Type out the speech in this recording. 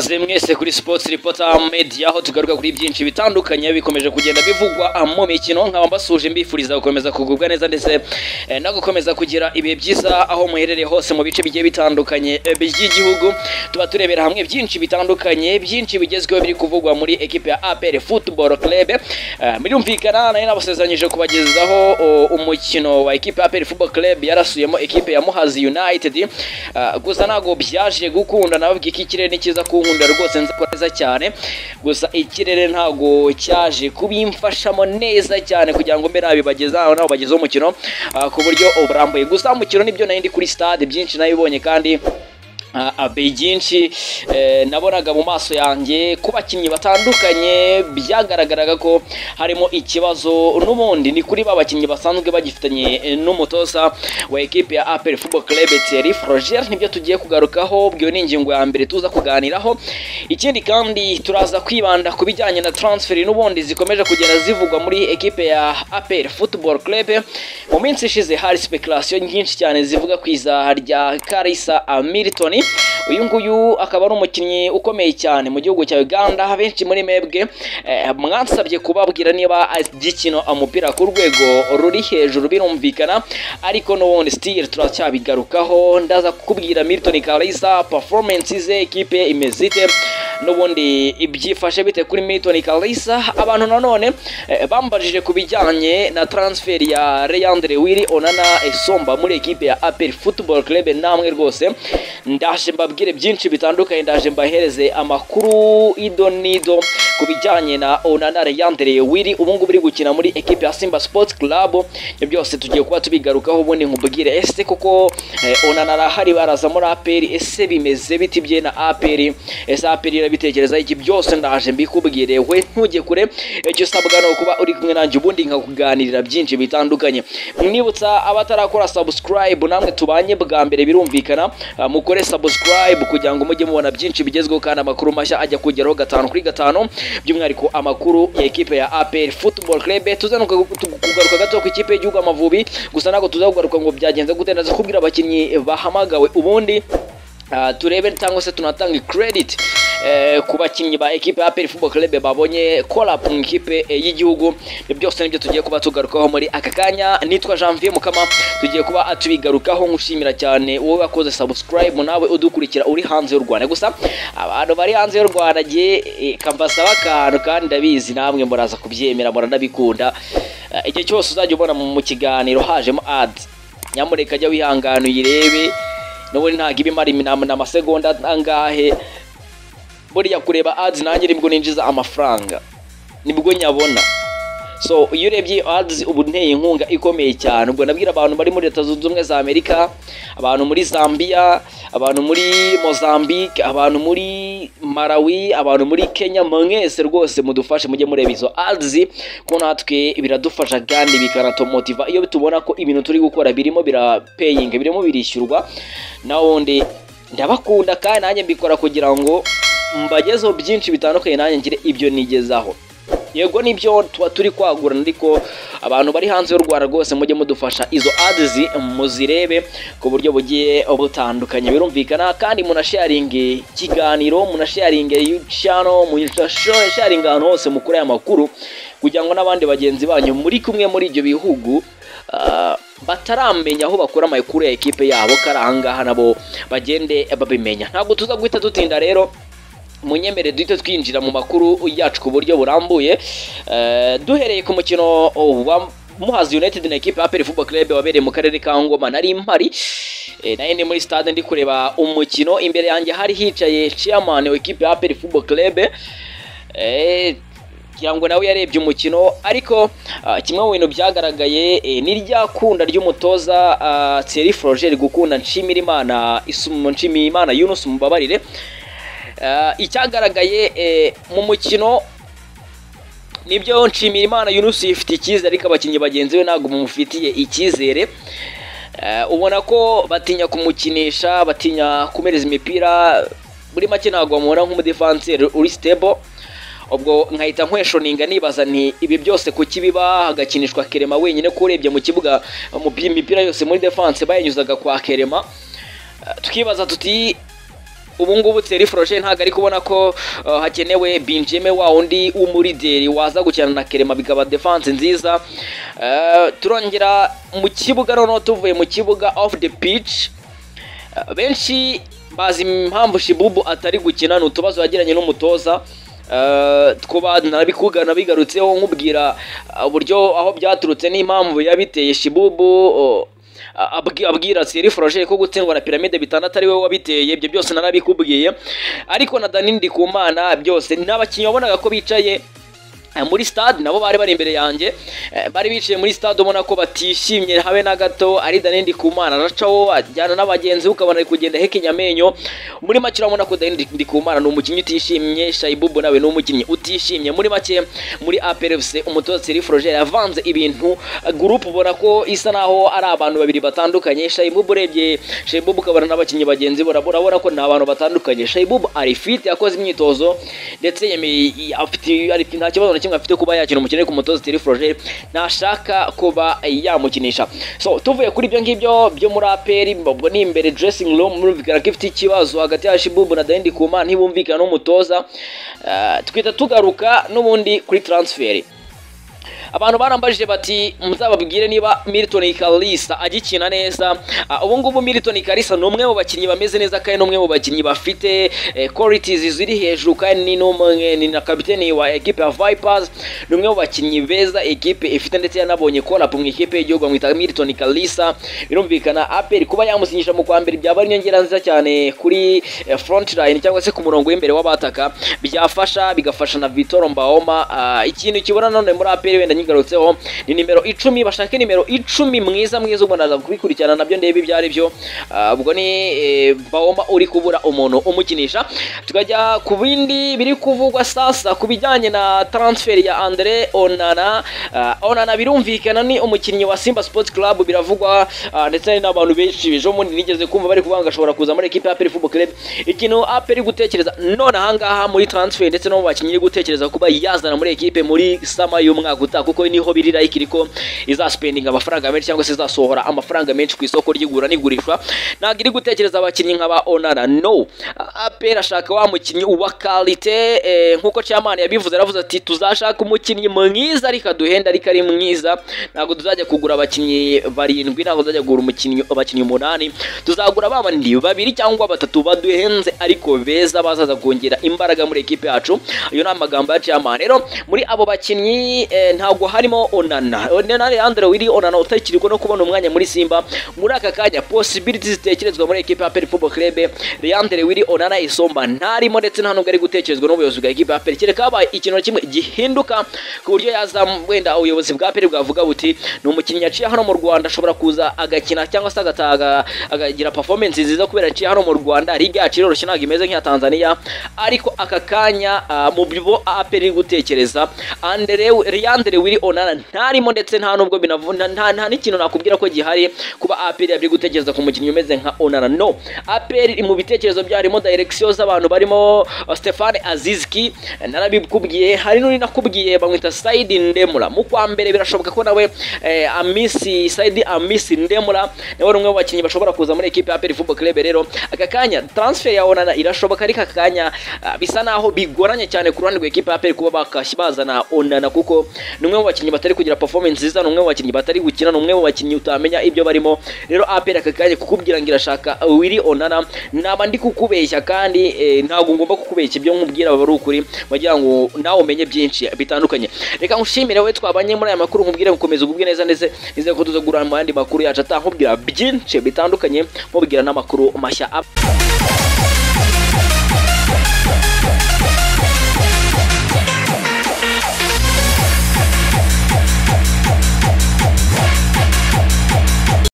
ikaze mwese kuri Sports Reporter Media aho tugaruka kuri byinshi bitandukanye bikomeje kugenda bivugwa mu mikino nkaba mbasuje mbifuriza gukomeza kugubwa neza ndetse eh, no gukomeza kugira ibihe byiza aho muherereye hose mu bice bigiye bitandukanye eh, by'igihugu. Tuba turebera hamwe byinshi bitandukanye byinshi bigezweho biri kuvugwa muri ekipe ya APR Football Club. Eh, birumvikana nari nabasezeranyije kubagezaho umukino wa ekipe ya APR Football Club yarasuyemo ekipe ya Muhazi United. Eh, gusa ntabwo byaje gukunda nababwiye ko ikirere ni cyiza kunkunda rwose nzakora neza cyane. Gusa ikirere ntabwo cyaje kubimfashamo neza cyane kugira ngo mbe nabibagezaho naho bagezeho umukino ah, ku buryo burambuye gusa umukino ni byo nari ndi kuri stade byinshi nabibonye kandi abe byinshi eh, nabonaga mu maso yanjye ku bakinnyi batandukanye byagaragaraga ko harimo ikibazo n'ubundi. Ni kuri ba bakinnyi basanzwe bagifitanye eh, n'umutoza wa ekipe ya APR Football Club Thierry Froger ni byo tugiye kugarukaho bwiyo ni ingingo ya mbere tuza kuganiraho. Ikindi kandi turaza kwibanda ku bijyanye na transfer n'ubundi zikomeje kugenda zivugwa muri ekipe ya APR Football Club. Mu minsi ishize hari speculation nyinshi cyane zivuga ku izaha rya Karisa Milton uyu nguyu akaba ari umukinnyi ukomeye cyane mu gihugu cya Uganda benshi muri mwebwe eh, mwansabye kubabwira niba agikina umupira ku rwego ruri hejuru birumvikana ariko n'ubundi still turacyabigarukaho. Ndaza kukubwira Milton Kalisa performance ze ekipe imeze ite? N'ubundi ibyifashe bite kuri Milton Kalisa abantu nanone eh, bambajije ku bijyanye na transfer ya Leandre Willy Onana Esomba muri ekipe ya APR Football Club namwe rwose. Ndaje mbabwire byinshi bitandukanye ndaje mbahereze amakuru ido nido ku bijyanye na Onana Leandre Willy. Ubu ngubu uri gukina muri ekipe ya Simba Sports Club. Byose tugiye kuba tubigarukaho ubundi nkubwire ese koko eh, Onana arahari? Baraza muri APR ese bimeze biti bye na APR ese APR irabitekereza iki byose ndaje mbikubwire. We ntujye kure. Icyo usabwa ni ukuba uri kumwe nanjye ubundi nkakuganirira byinshi bitandukanye. Mwibutsa abatarakora subscribe namwe tubanye bwa mbere birumvikana. Ah, mukore subscribe kugira ngo mujye mubona byinshi bigezweho kandi amakuru mashya ajya kugeraho gatanu kuri gatanu. By'umwihariko amakuru ya ekipe ya APR Football Club. Tuza no kugaruka gato ku ikipe y'igihugu Amavubi. Gusa ntabwo tuza kugaruka ngo byagenze gute. Ndaza kubwira abakinnyi bahamagawe. Ubundi Ah, turebe cyangwa se tunatanga credit ku bakinnyi ba ekipe ya APR Football Club babonye up mu ikipe eh, y'igihugu. Byose ni byo tugiye kuba tugarukaho muri aka kanya. Nitwa Janvier Mukama tugiye kuba atubigarukaho nkushimira cyane wowe wakoze subscribe nawe udukurikira uri hanze y'u Rwanda. Gusa abantu bari hanze y'u Rwanda eh, kambasaba akantu kandi ndabizi. Namwe muraza kubyemera muranabikunda. Eh, igihe cyose uzajya ubona mu kiganiro hajemo ads nyamureka jya wihangana uyirebe n'ubundi ntabwo iba imara amasegonda angahe. Buriya kureba ads nanjye ni bwo ninjiza amafaranga. Nibwo nyabona. So iyo urebye ads ubu nteye inkunga ikomeye cyane. Ubwo nabwira abantu bari muri leta zunze ubumwe za amerika abantu muri zambia abantu muri mozambique abantu muri malawi abantu muri kenya mwese rwose mudufashe mujye mureba izo ads ko natwe biradufasha kandi bikanatomotiva iyo tubona ko ibintu turi gukora birimo birapeyinga birimo birishyurwa na wundi ndabakunda kandi nanjye mbikora kugira ngo mbagezeho byinshi bitandukanye nanjye ngire ibyo nigezaho. Yego ni byo tuba turi kwagura ariko abantu bari hanze y'u Rwanda rwose mujye mudufasha izo ads muzirebe ku buryo bugiye butandukanye. Birumvikana kandi munasharinge ikiganiro munasharinge channel munasharinge ahantu hose mu kuri aya makuru kugira ngo n'abandi bagenzi banyu muri kumwe muri ibyo bihugu ah, bataramenya aho bakura amakuru ya ekipe yabo kari ahangaha nabo bagende babimenya. Ntabwo tuza guhita dutinda rero munyemere duhite twinjira mu makuru yacu ku buryo burambuye. Eh, duhereye ku mukino wa Muhazi United na ekipe ya APR Football Club wabereye mu karere ka Ngoma. Nari mpari Eh, nari ndi muri stade ndi kureba umukino. Imbere yanjye hari hicaye chairman wa ekipe ya APR Football Club. Eh kugira ngo nawe yarebye umukino. Ariko ah, kimwe mu bintu byagaragaye ni rya kunda ry'umutoza ah, Thierry Froger gukunda Isumu Nshimirimana Yunus mubabarire. Icyagaragaye eh, mu mukino ni byo nshimira imana Yunus yifitiye icyizere ariko abakinnyi bagenzi be ntabwo mumufitiye icyizere. Eh, ubona ko batinya kumukinisha batinya kumereza imipira muri make ntabwo bamubona nk'umudefanseri uri stable. Ubwo nkahita nkweshoninga nibaza nti ibi byose kuki biba? Hagakinishwa kerema wenyine ko urebye mu kibuga imipira yose muri defense bayinyuzaga kwa kerema. Eh, tukibaza tuti ubu ngubu Thierry Froger ntabwo ari kubona ko uh, hakenewe Benjamin wa undi w'umurideri waza gukina na Kerema bikaba defense nziza. Uh, turongera mu kibuga noneho tuvuye mu kibuga off the pitch. Uh, benshi bazi impamvu Shibubu atari gukina ni utubazo yagiranye n'umutoza. Twuba nabikugana bigarutseho nkubwira uburyo aho byaturutse n'impamvu yabiteye Shibubu abwira Thierry Froger ko gutsindwa na piramide bitandatu ari wabiteye ibyo byose narabikubwiye. Ariko na Dani Ndikumana byose n'abakinnyi wabonaga ko bicaye muri stade nabo bari bari imbere yanjye eh, bari bicaye muri stade ubona ko batishimye habe na gato ari Dani Ndikumana. Aracaho ajyana n'abagenzi ukabona ari kugenda hekenya amenyo muri make urabona ko Dani Ndi- Ndikumana ni umukinnyi utishimye Shaibubu nawe ni umukinnyi utishimye. Muri make muri APR FC umutoza Thierry Froger yavanze ibintu. Eh, groupe ubona ko isa naho ari abantu babiri batandukanye. Shaibubu urebye Shaibubu ukabona n'abakinnyi bagenzi be urabona ko ni abantu batandukanye. Shaibubu ari fit yakoze imyitozo. Ndetse yemeye afite nta kibazo kimwe afite kuba yakina umukino ku mutoza Thierry Froger ntashaka kuba yamukinisha. So tuvuye kuri ibyo ngibyo byo muri APR ubwo ni imbere dressing room murumvikana ko ifite ikibazo hagati ya Shibubu na Dani Kuma ntibumvikana n'umutoza. Eh, twita tugaruka n'ubundi kuri transfer. Abantu barambajije bati muzababwire niba Milton Kalisa agikina neza? Ah, ubu ngubu Milton Kalisa ni umwe mu bakinnyi bameze neza kandi ni umwe mu bakinnyi bafite eh, qualities ziri hejuru kandi ni n'umwe ni na kapiteni wa equipe ya Vipers ni umwe mu bakinnyi beza equipe ifite ndetse yanabonye call up mu ikipe y'igihugu bamwita Milton Kalisa. Birumvikana APR kuba yamusinyisha mu kwa mbere byaba inyongera nziza cyane kuri eh, front line cyangwa se ku murongo w'imbere w'abataka. Byafasha bigafasha na Vitor Mbaoma Ah, ikintu kibona none muri APR wenda nyigarutseho ni nimero icumi bashake nimero icumi mwiza mwiza ubwo naza kubikurikirana na byo ndebe ibyo ari byo. Ah, ubwo ni eh, Mbaoma uri kubura umuntu umukinisha. Tukajya ku bindi biri kuvugwa sasa ku bijyanye na transfer ya Andre Onana. Ah, Onana birumvikana ni umukinnyi wa Simba Sports Club biravugwa ah, ndetse n'abantu benshi ejo bundi nigeze kumva bari kuvuga ngo ashobora kuza muri equipe ya APR Football Club. Ikintu APR iri gutekereza none ahangaha muri transfer ndetse no mu bakinnyi gutekereza kuba yazana muri equipe muri sama y'umwaka utaha kuko ni ho birira ikiri ko izaspendinga amafaranga menshi cyangwa se izasohora amafaranga menshi ku isoko ry'igura n'igurishwa. Ntabwo iri gutekereza abakinnyi nk'aba Onana. No APR ashaka wa mukinnyi wa qualite eh, nk'uko chairman yabivuze aravuze ati tuzashaka umukinnyi mwiza ariko aduhenda ariko ari mwiza. Ntabwo tuzajya kugura abakinnyi barindwi ntabwo tuzajya kugura umukinnyi abakinnyi umunani. Tuzagura babandi babiri cyangwa batatu baduhenze ariko beza bazaza kongera imbaraga muri ekipe yacu. Ayo ni amagambo ya chairman. Rero muri abo bakinnyi eh, ntabwo harimo Onana. Onana Leandro Willy Onana utakiriko no kubona umwanya muri Simba. Muri aka kanya possibilities zitekerezwa muri ekipe ya Football Club. Leandro Willy Onana isomba. Ntarimo ndetse nta nubwo ari gutekerezwa n'ubuyobozi bwa ekipe ya kereka habaye ikintu kimwe gihinduka ku buryo yaza wenda ubuyobozi bwa APR bwavuga buti ni umukinnyi yaciye hano mu Rwanda ashobora kuza agakina cyangwa se agataga akagira performance nziza kubera yaciye hano mu Rwanda. Liga yacu iroroshye ntabwo imeze nk'iya Tanzania. Ariko aka kanya ah, mu byo APR iri gutekereza Andre Leandro Willy Onana ntarimo ndetse nta nubwo binavu nta n'ikintu nakubwira ko gihari kuba APR yabiri gutekereza ku mukinnyi umeze nka Onana. No APR iri mu bitekerezo byarimo direction z'abantu barimo uh, Stefane Azizki narabikubwiye hari n'uri nakubwiye bamwita Saidi Ndemura mu kwa mbere birashoboka ko nawe eh, Amisi Saidi Amisi Ndemura nawe ari umwe mu bakinnyi bashobora kuza muri equipe ya APR Football Club rero. Aka kanya transfer ya Onana irashoboka ariko aka kanya bisa naho bigoranye cyane ku ruhande rwa equipe ya APR kuba bakashya bazana Onana kuko ni umwe mu bakinnyi batari kugira performance nziza ni umwe mu bakinnyi batari gukina ni umwe mu bakinnyi utamenya ibyo barimo. Rero APR aka kanya kukubwira ngo irashaka Willy Onana. Naba ndi kukubeshya kandi eh, ntabwo ngomba kukubeshya ibyo nkubwira baba ari ukuri wagira ngo nawe umenye byinshi bitandukanye. Reka nkushimire we twabanye muri aya makuru nkubwire gukomeza ugubwe neza ndetse nizeye ko tuzagura mu yandi makuru yacu ataha nkubwira byinshi bitandukanye mubwira n'amakuru mashya.